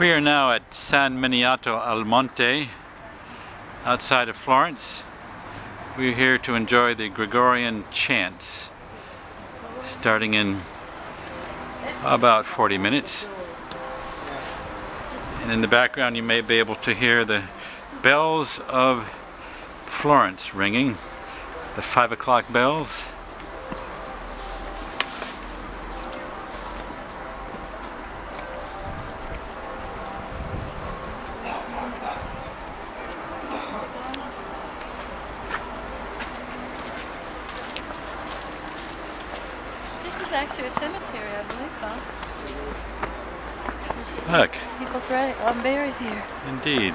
We are now at San Miniato al Monte, outside of Florence. We're here to enjoy the Gregorian chants, starting in about 40 minutes. And in the background you may be able to hear the bells of Florence ringing, the 5 o'clock bells. Is actually a cemetery, I believe, Bob. Look, People pray. Oh, I'm buried here. indeed.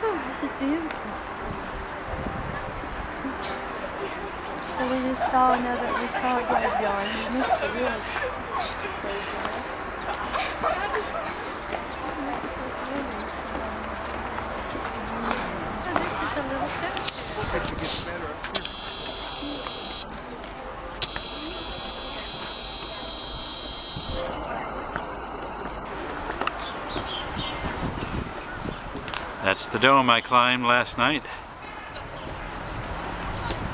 Oh, this is beautiful. So we just saw another, we saw a graveyard. We missed the real graveyard. Oh, this is a little cemetery. That's the dome I climbed last night.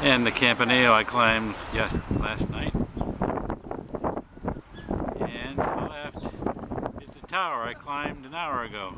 And the Campanile I climbed yes, last night. And to the left is the tower I climbed an hour ago.